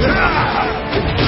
呀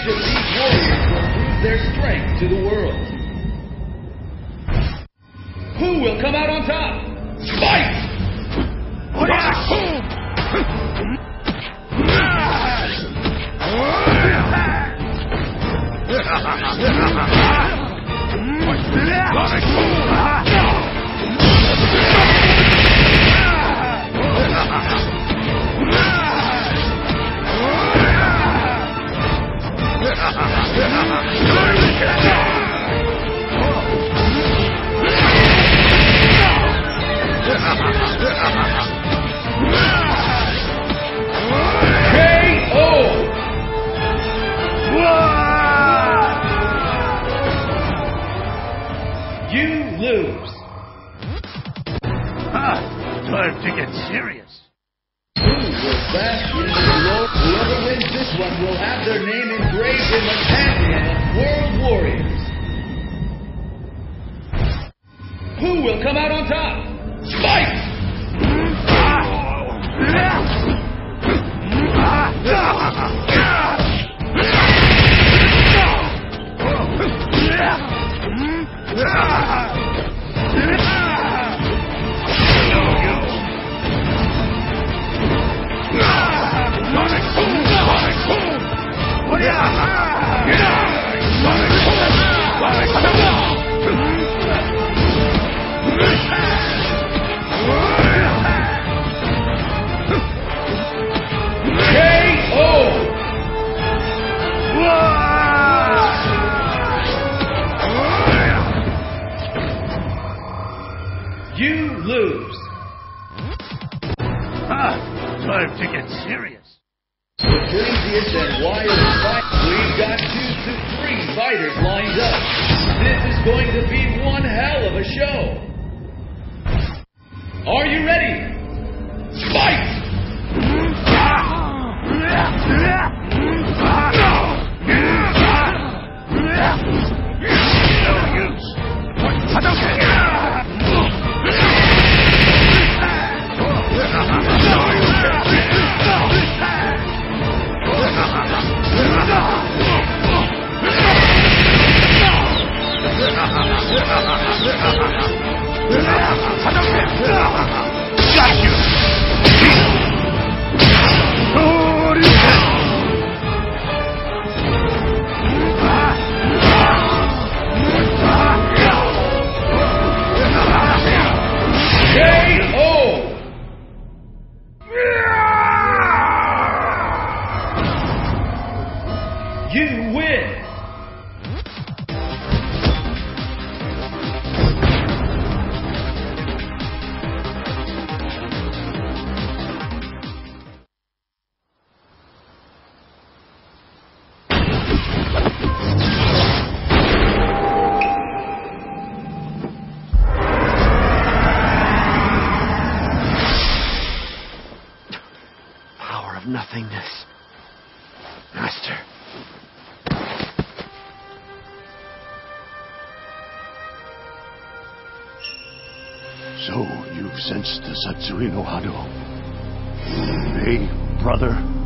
match of these warriors will prove their strength to the world. Who will come out on top? Fight! Let's! Time to get serious. Who will bash into the road? Whoever wins this one will have their name engraved in the pantheon of world warriors. Who will come out on top? You lose. Ah, time to get serious. The Enthusiasts and wires fight. We've got two to three fighters lined up. This is going to be one hell of a show. Are you ready? Got you. nothingness. Master. So you've sensed the Satsui no Hado. Hey, brother.